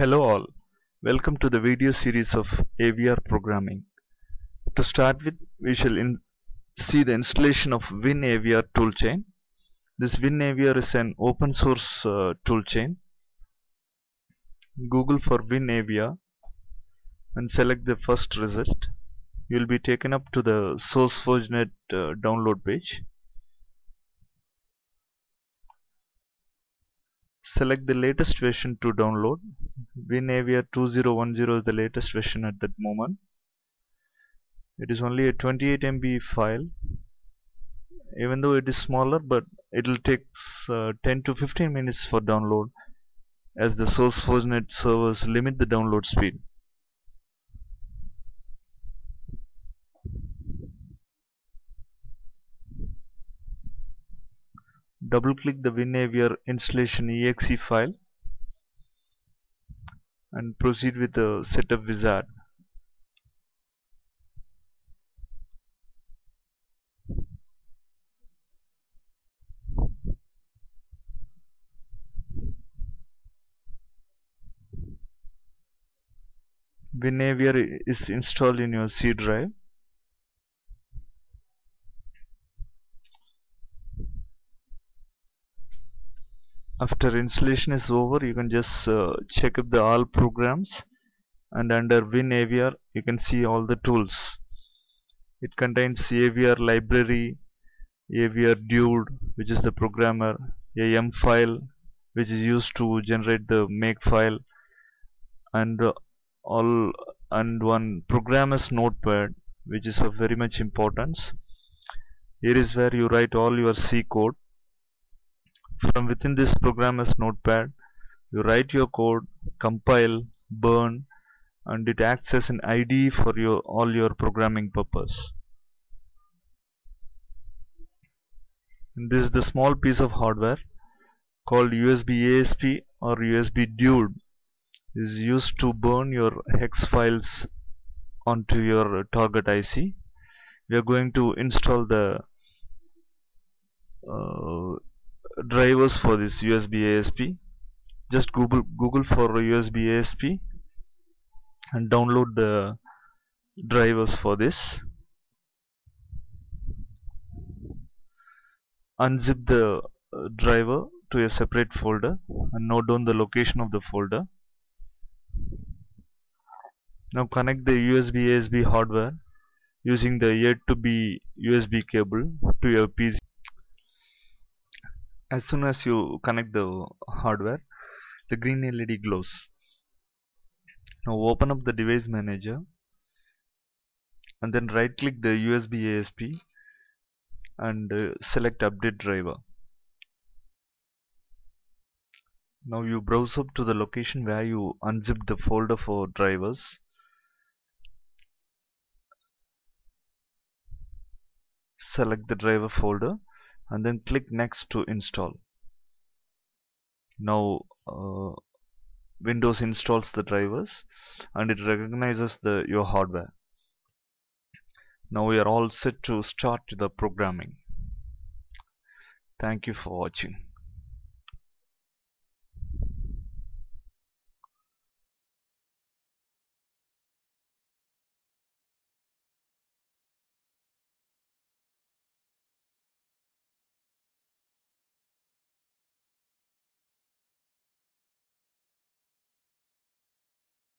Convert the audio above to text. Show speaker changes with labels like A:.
A: Hello all, welcome to the video series of AVR programming. To start with, we shall see the installation of WinAVR toolchain. This WinAVR is an open source uh, toolchain. Google for WinAVR and select the first result. You will be taken up to the SourceForge.net uh, download page. Select the latest version to download. WinAVR 2010 is the latest version at that moment. It is only a 28 MB file. Even though it is smaller but it will take uh, 10 to 15 minutes for download. As the SourceForge.net servers limit the download speed double click the WinAVR installation exe file and proceed with the setup wizard. WinAVR is installed in your C drive after installation is over you can just uh, check up the all programs and under WinAVR you can see all the tools. It contains AVR library AVR dude which is the programmer a M file which is used to generate the make file and uh, all and one programmer's notepad which is of very much importance. Here is where you write all your C code from within this programmer's notepad. You write your code compile burn and it acts as an IDE for your all your programming purpose. And this is the small piece of hardware called USBasp or USB dude. Is used to burn your hex files onto your target IC we are going to install the uh, drivers for this USBasp just Google Google for USBasp and download the drivers for this. Unzip the uh, driver to a separate folder and note down the location of the folder. Now connect the USBasp hardware using the yet to be USB cable to your PC as soon as you connect the hardware the green LED glows. Now open up the device manager and then right click the USBasp and uh, select update driver. Now you browse up to the location where you unzip the folder for drivers. Select the driver folder and then click next to install. Now uh, Windows installs the drivers and it recognizes the your hardware. Now we are all set to start the programming. Thank you for watching